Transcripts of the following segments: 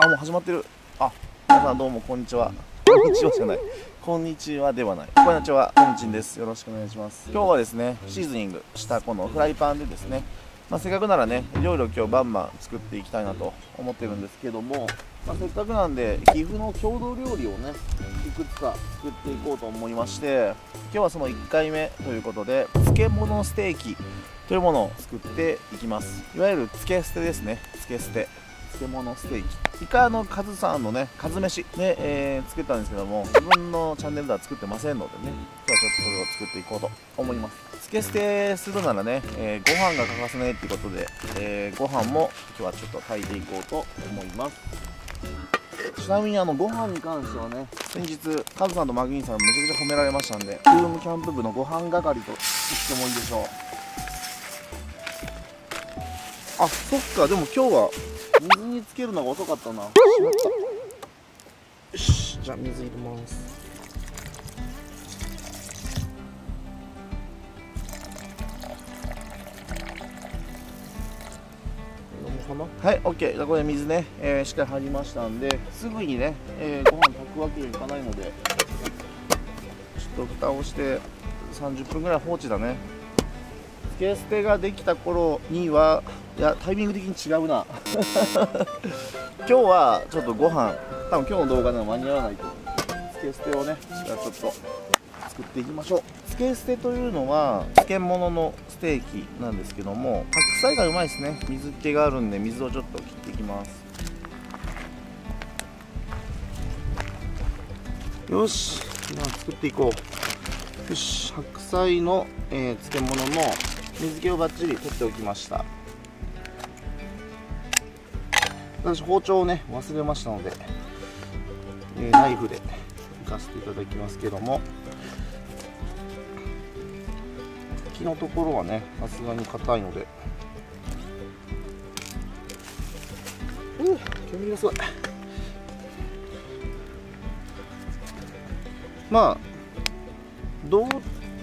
あもう始まってる。あ皆さんどうもこんにちは。こんにちはじゃない。こんにちはではない。こんにちはこんにちんです。よろしくお願いします。今日はですねシーズニングしたこのフライパンでですね。まあ、せっかくならね料理を今日バンバン作っていきたいなと思ってるんですけども、まあ、せっかくなんで岐阜の郷土料理をねいくつか作っていこうと思いまして今日はその1回目ということで漬物ステーキというものを作っていきます。いわゆる漬け捨てですね。漬け捨て。漬物ステーキ。イカのカズさんのねカズ飯で、えー、作ったんですけども自分のチャンネルでは作ってませんのでね。今日はちょっとそれを作っていこうと思います。漬け捨てするならね、えー、ご飯が欠かせないっていうことで、えー、ご飯も今日はちょっと炊いていこうと思います。ちなみにあのご飯に関してはね先日カズさんとマギンさんめちゃくちゃ褒められましたんでルームキャンプ部のご飯係と言ってもいいでしょう。あそっか。でも今日は水につけるのが遅かったな。よし。じゃあ水入れます。はい OK じゃあこれ水ね、えー、しっかり入りましたんですぐにね、えー、ご飯炊くわけにいかないのでちょっと蓋をして30分ぐらい放置だね。漬け捨てができた頃にはいやタイミング的に違うな。今日はちょっとご飯多分今日の動画では間に合わないと思う。漬け捨てをねじゃあちょっと作っていきましょう。漬け捨てというのは漬物のステーキなんですけども白菜がうまいですね。水気があるんで水をちょっと切っていきます。よし。じゃあ作っていこう。よし。白菜の、えー、漬物の水気をバッチリ取っておきました。私包丁をね忘れましたので、えー、ナイフでいかせていただきますけども。茎のところはねさすがに硬いので。うん煙がすごい。まあどうっ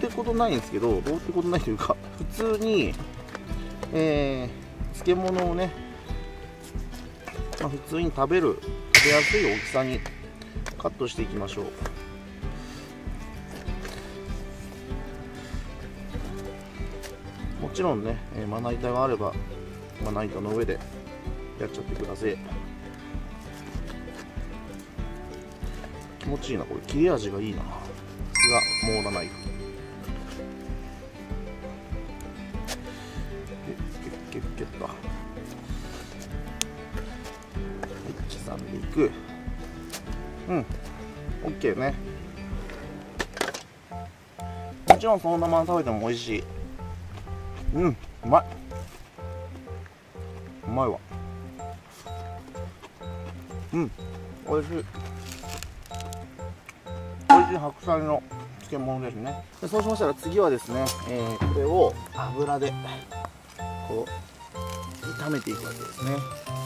てことないんですけどどうってことないというか普通に、えー、漬物をね、まあ、普通に食べる食べやすい大きさにカットしていきましょう。もちろんね、えー、まな板があればまな板の上でやっちゃってください気持ちいいなこれ。切れ味がいいな。すがモーラナイフ OK ね。もちろんそのまま食べても美味しい。うんうまい。うまいわ。うん美味しい。美味しい白菜の漬物ですね。でそうしましたら次はですね、えー、これを油でこう炒めていくわけですね。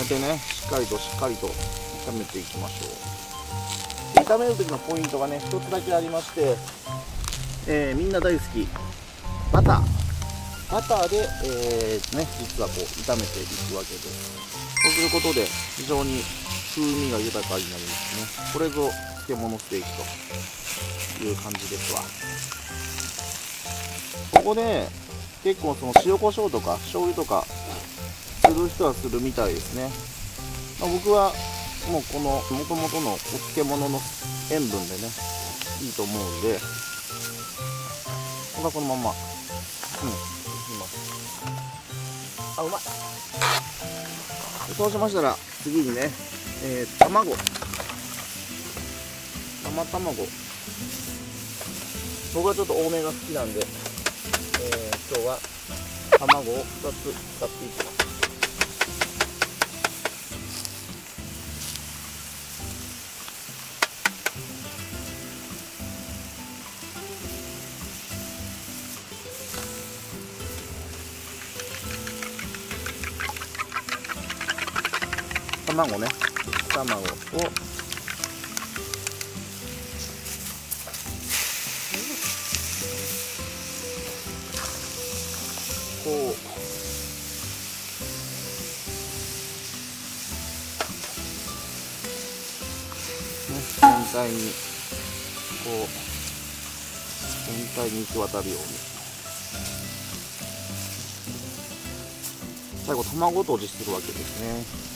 こうやってねしっかりとしっかりと炒めていきましょう。炒める時のポイントがね一つだけありましてえー、みんな大好きバター。バターで、えー、ね、実はこう炒めていくわけです。そうすることで非常に風味が豊かになりますね。これぞ漬物ステーキという感じですわ。ここで結構その塩コショウとか醤油とかる人はするみたいですね、まあ、僕はもうこの元々のお漬物の塩分でねいいと思うんで僕はこのまんまうんいきます。あうまい。そうしましたら次にね、えー、卵。生卵。僕はちょっと多めが好きなんで、えー、今日は卵を2つ使っていきます。卵ね。卵を。こう。全体にこう。全体に行き渡るように。最後卵とじするわけですね。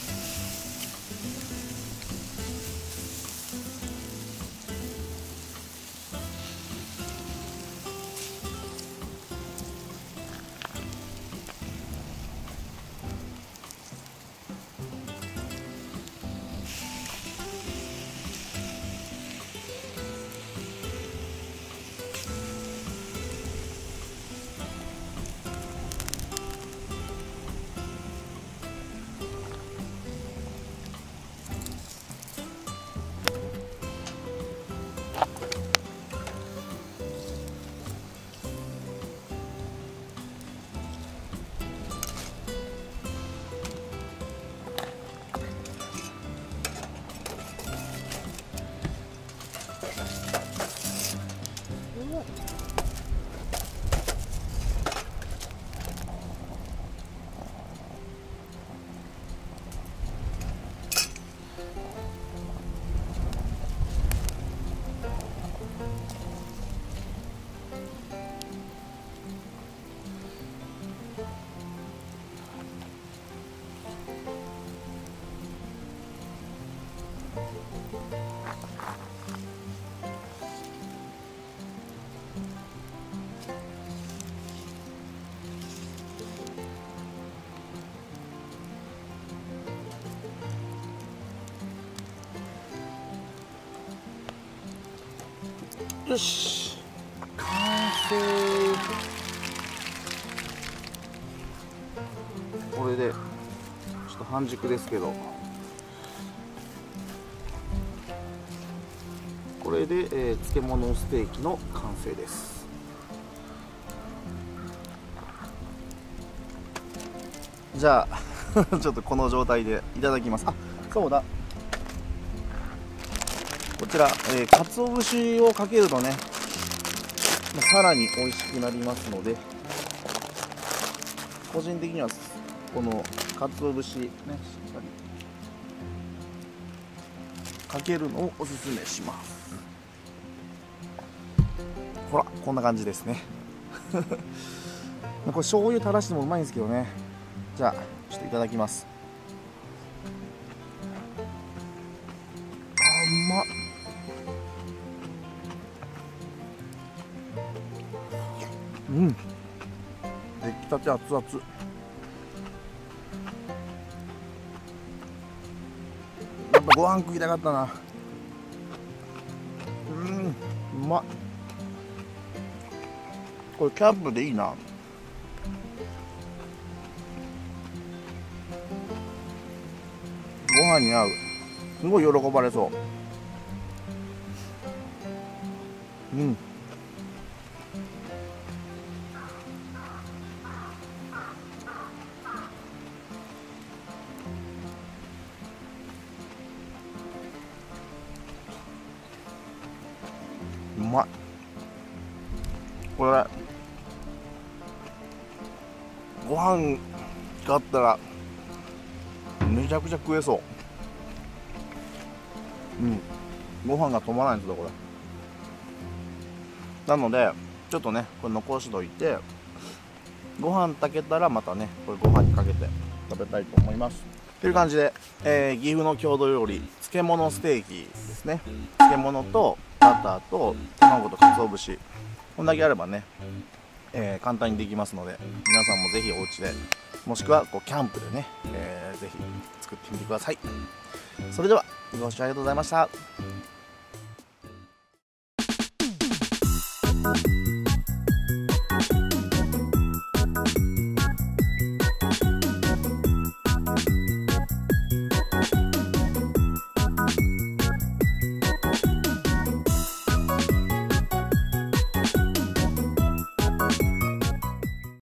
よし。完成。これでちょっと半熟ですけど。これで、えー、漬物ステーキの完成です。じゃあ ちょっとこの状態でいただきます。あそうだ。こちら、えー、鰹節をかけるとね、さらに美味しくなりますので個人的にはこの鰹節ねしっかりかけるのをおすすめします。ほらこんな感じですね。これ醤油垂らしてもうまいんですけどね。じゃあちょっといただきます。あうまっ。うん。出来たて熱々。ご飯食いたかったな。うんうまっ。これキャンプでいいな。ご飯に合う。すごい喜ばれそう。うん。まい。これご飯があったらめちゃくちゃ食えそう。うん。ご飯が止まらないんですよこれ。なのでちょっとねこれ残しといてご飯炊けたらまたねこれご飯にかけて食べたいと思います。という感じで、えー、岐阜の郷土料理。漬物ステーキですね。漬物とバターと卵と鰹節。こんだけあればね、えー、簡単にできますので皆さんもぜひお家でもしくはこうキャンプでね、えー、ぜひ作ってみてください。それではご視聴ありがとうございました。